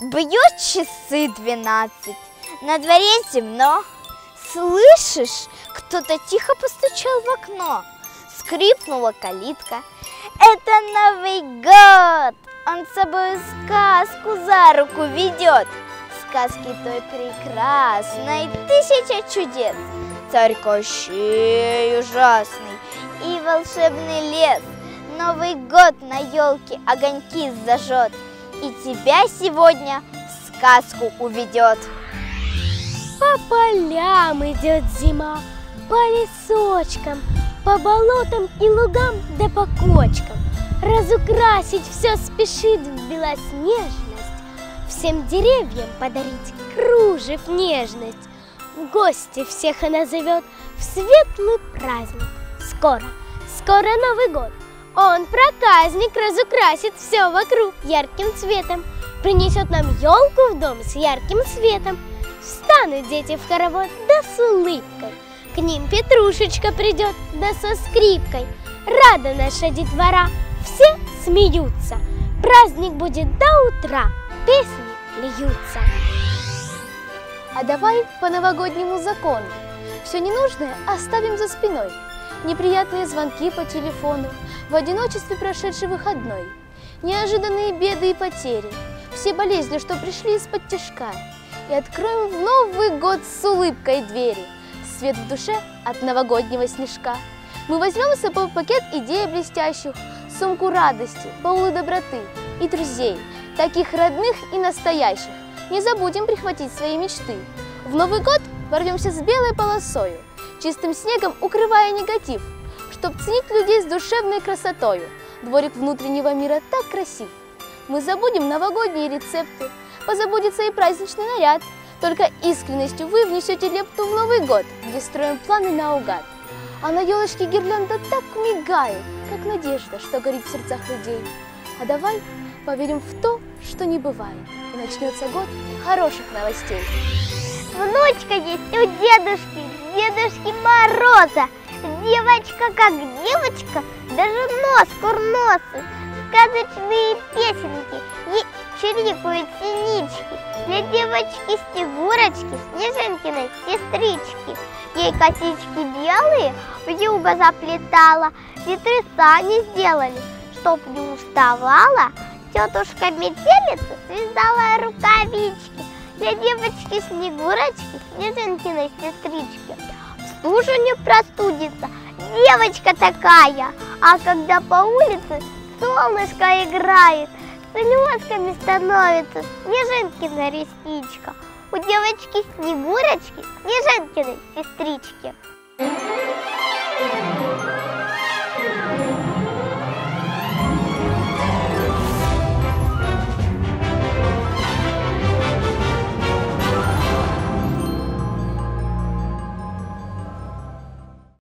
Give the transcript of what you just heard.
Бьют часы двенадцать, на дворе темно. Слышишь, кто-то тихо постучал в окно. Скрипнула калитка. Это Новый год! Он с собой сказку за руку ведет. Сказки той прекрасной, тысяча чудес. Царь Кощей ужасный и волшебный лес. Новый год на елке огоньки зажжет и тебя сегодня в сказку уведет. По полям идет зима, по лесочкам, по болотам и лугам да по кочкам. Разукрасить все спешит в белоснежность, всем деревьям подарить кружев нежность. В гости всех она зовет в светлый праздник. Скоро, скоро Новый год. Он проказник разукрасит все вокруг ярким цветом, принесет нам елку в дом с ярким светом. Встанут дети в хоровод, да с улыбкой. К ним Петрушечка придет, да со скрипкой. Рада наша детвора, все смеются. Праздник будет до утра, песни льются. А давай по новогоднему закону. Все ненужное оставим за спиной. Неприятные звонки по телефону, в одиночестве прошедший выходной, неожиданные беды и потери, все болезни, что пришли из-под тяжка, и откроем в Новый год с улыбкой двери, свет в душе от новогоднего снежка. Мы возьмем с собой пакет идей блестящих, сумку радости, баулы доброты и друзей, таких родных и настоящих. Не забудем прихватить свои мечты. В Новый год ворвемся с белой полосою, чистым снегом укрывая негатив, чтоб ценить людей с душевной красотою. Дворик внутреннего мира так красив. Мы забудем новогодние рецепты, позабудется и праздничный наряд. Только искренностью вы внесете лепту в Новый год, где строим планы наугад. А на елочке гирлянда так мигает, как надежда, что горит в сердцах людей. А давай поверим в то, что не бывает, и начнется год хороших новостей. Внучка есть у дедушки, дедушки Мороза. Девочка как девочка, даже нос курносый. Сказочные песенки и чирикают синички. Для девочки Снегурочки, Снежинкиной сестрички. Ей косички белые в юго заплетала, ветры сани сделали, чтоб не уставала. Тетушка метелица связала рукавички для девочки Снегурочки, Снежинкиной сестрички. Стужу не простудится, девочка такая, а когда по улице солнышко играет, слезками становится Снежинкина ресничка. У девочки Снегурочки Снежинкиной сестрички.